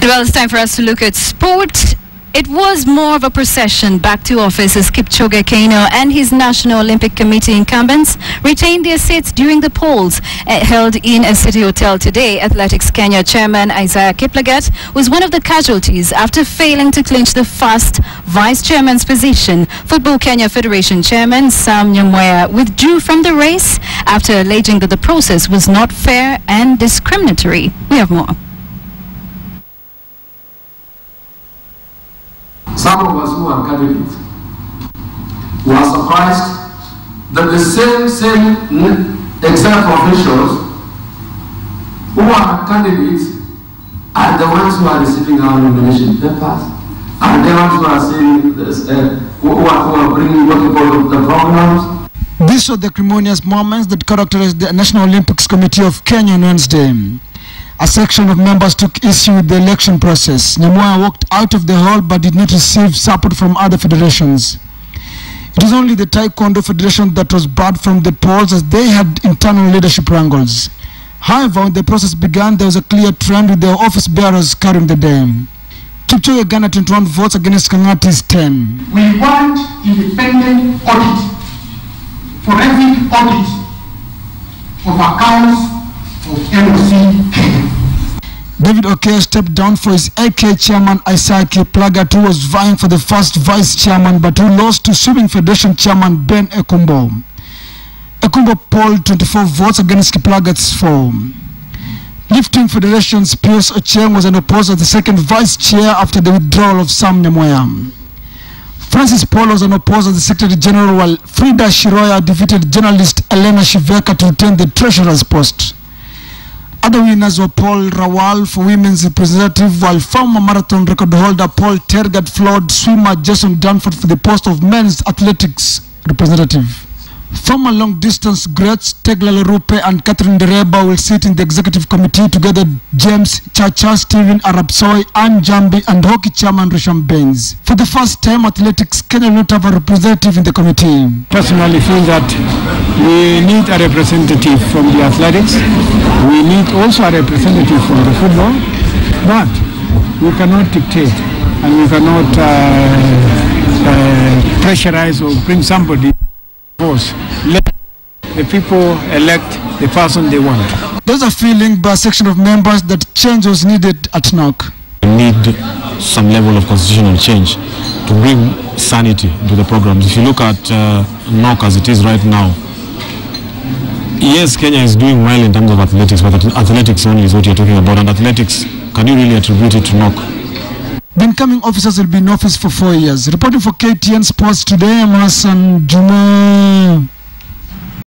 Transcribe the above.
Well, it's time for us to look at sport. It was more of a procession back to office as Kipchoge Keino and his National Olympic Committee incumbents retained their seats during the polls uh, held in a city hotel today. Athletics Kenya chairman Isaiah Kiplagat was one of the casualties after failing to clinch the first vice chairman's position. Football Kenya Federation chairman Sam Nyamweya withdrew from the race after alleging that the process was not fair and discriminatory. We have more. Some of us who are candidates were surprised that the same, same exam officials who are candidates are the ones who are receiving our nomination papers, are the ones who are saying this, uh, who, are, who are bringing what we call the programs. These were the acrimonious moments that characterized the National Olympics Committee of Kenya on Wednesday. A section of members took issue with the election process. Nyamweya walked out of the hall but did not receive support from other federations. It was only the Taekwondo Federation that was barred from the polls as they had internal leadership wrangles. However, when the process began, there was a clear trend with the office bearers carrying the day. Kipchoge garnered 21 votes against Kangati's 10. We want independent audit for every audit of accounts of NOC. David Okeyo stepped down for his AK chairman Isaiah Kiplagat, who was vying for the first vice chairman but who lost to Swimming Federation chairman Ben Ekumbo. Ekumbo polled 24 votes against Kiplagat's 4. Lifting Federation's Pius Ocheng was unopposed as the second vice chair after the withdrawal of Sam Nyamweya. Francis Paul was unopposed as the Secretary General while Frida Shiroya defeated journalist Elena Shiveka to retain the treasurer's post. Other winners were Paul Rawal for women's representative, while former marathon record holder Paul Tergat floored swimmer Jason Dunford for the post of men's athletics representative. Former long distance greats Tegla Loroupe and Catherine Ndereba will sit in the executive committee together James Chacha, Stephen Arabsoy, Anne Jambi and hockey chairman Risham Baines. For the first time, athletics Kenya will not have a representative in the committee. Personally feel that we need a representative from the athletics. We need also a representative from the football. But we cannot dictate and we cannot uh, uh, pressurize or bring somebody force. Let the people elect the person they want. There's a feeling by a section of members that change was needed at NOC. We need some level of constitutional change to bring sanity to the programs. If you look at uh, NOC as it is right now, yes, Kenya is doing well in terms of athletics, but athletics only is what you're talking about. And athletics, can you really attribute it to NOC? The incoming officers will be in office for four years. Reporting for KTN Sports today, Hassan Juma.